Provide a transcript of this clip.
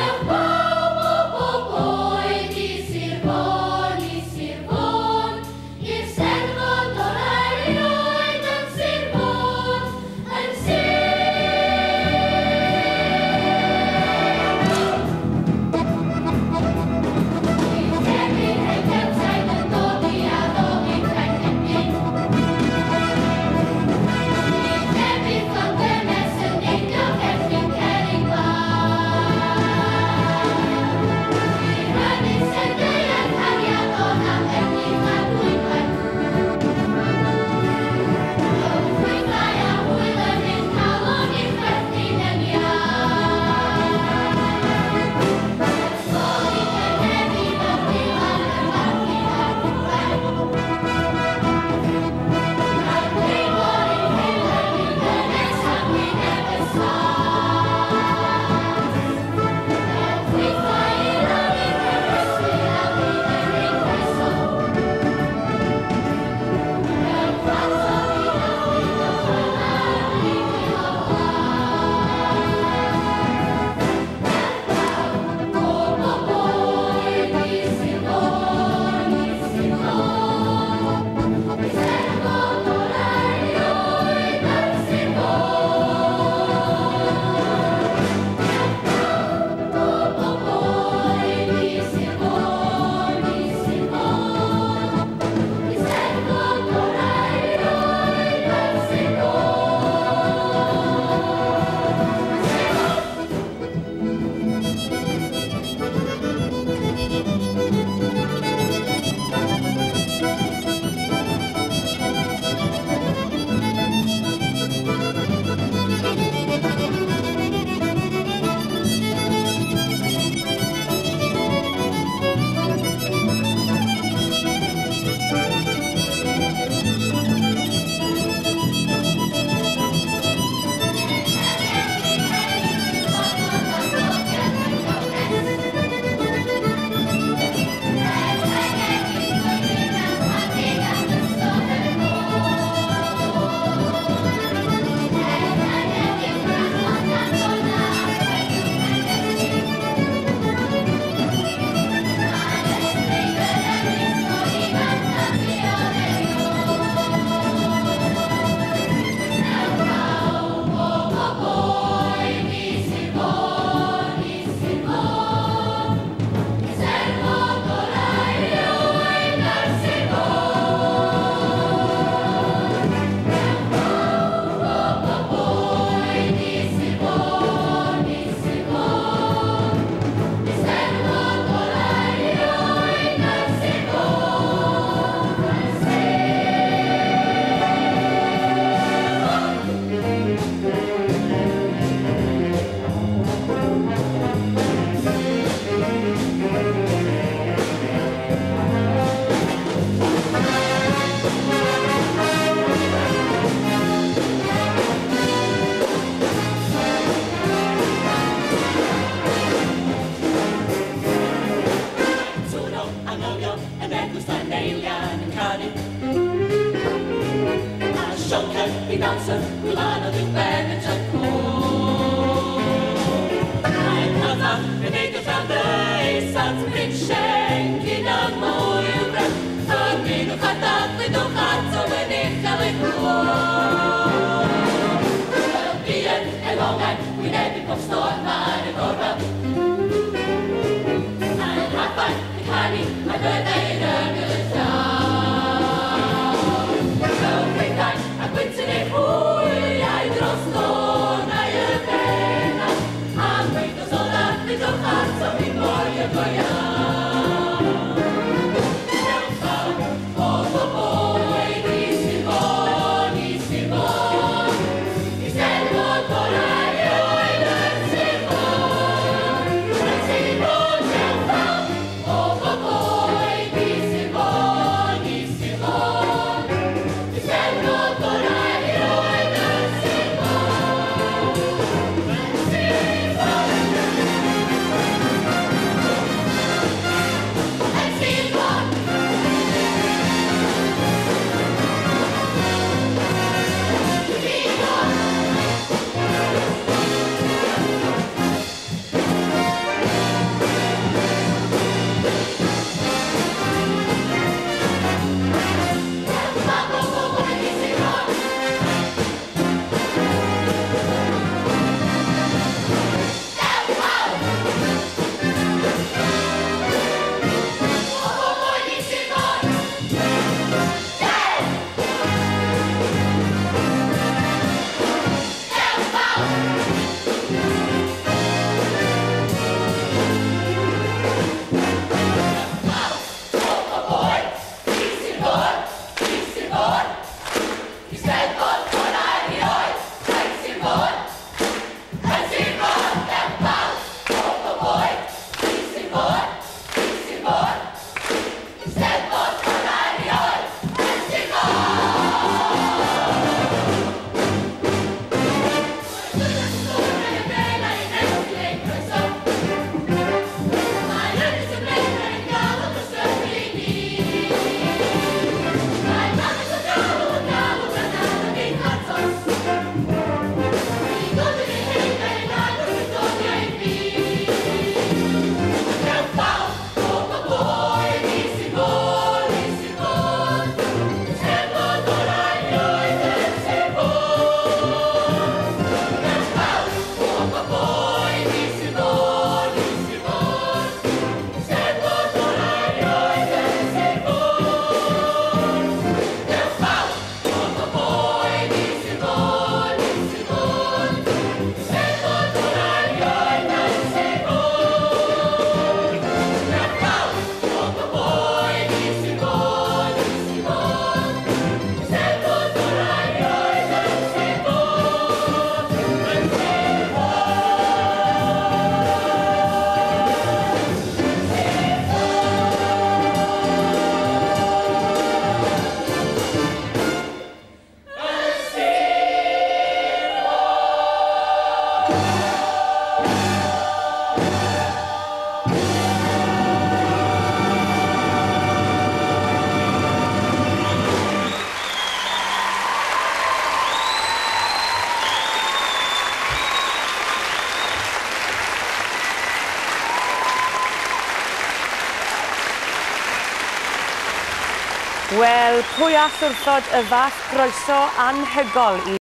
the. Dansen, Rouladen, de pijn zijn kool. Mijn kazak, de beter van de Isat, met schenken aan mooie brand. Van wie nog gaat dat, we nog gaat, zo we niet gaan we. Wel, wie en lang en, we nemen op stoor naar de korrel. Mijn hart, ik ga niet, maar. Wel, pwy all wrthod y fath groeso anhygol i